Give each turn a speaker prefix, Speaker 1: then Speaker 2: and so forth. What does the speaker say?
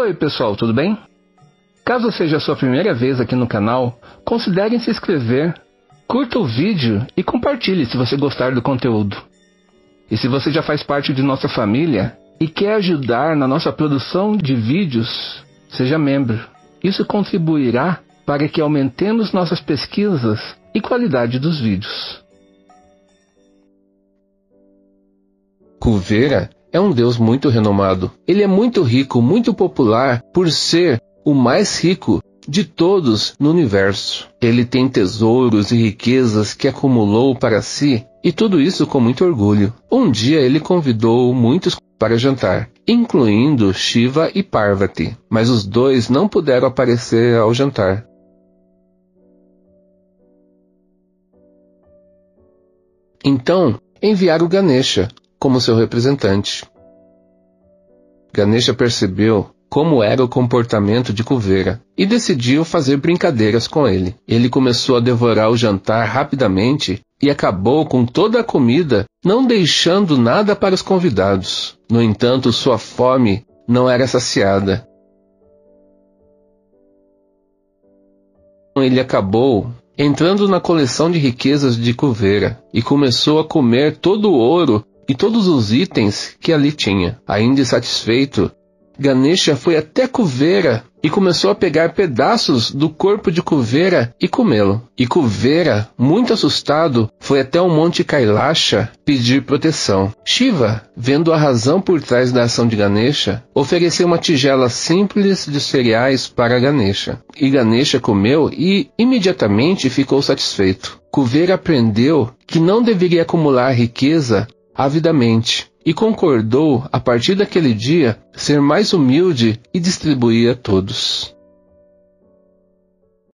Speaker 1: Oi pessoal, tudo bem? Caso seja a sua primeira vez aqui no canal, considere se inscrever, curta o vídeo e compartilhe se você gostar do conteúdo. E se você já faz parte de nossa família e quer ajudar na nossa produção de vídeos, seja membro. Isso contribuirá para que aumentemos nossas pesquisas e qualidade dos vídeos.
Speaker 2: Cuveira é um deus muito renomado. Ele é muito rico, muito popular por ser o mais rico de todos no universo. Ele tem tesouros e riquezas que acumulou para si e tudo isso com muito orgulho. Um dia ele convidou muitos para jantar, incluindo Shiva e Parvati, mas os dois não puderam aparecer ao jantar. Então enviaram Ganesha como seu representante. Ganesha percebeu como era o comportamento de Cuveira e decidiu fazer brincadeiras com ele. Ele começou a devorar o jantar rapidamente e acabou com toda a comida, não deixando nada para os convidados. No entanto, sua fome não era saciada. Ele acabou entrando na coleção de riquezas de Cuveira e começou a comer todo o ouro e todos os itens que ali tinha. Ainda insatisfeito, Ganesha foi até Cuveira e começou a pegar pedaços do corpo de Cuveira e comê-lo. E Cuveira, muito assustado, foi até o monte Kailasha pedir proteção. Shiva, vendo a razão por trás da ação de Ganesha, ofereceu uma tigela simples de cereais para Ganesha. E Ganesha comeu e imediatamente ficou satisfeito. Cuveira aprendeu que não deveria acumular riqueza avidamente e concordou, a partir daquele dia, ser mais humilde e distribuir a todos.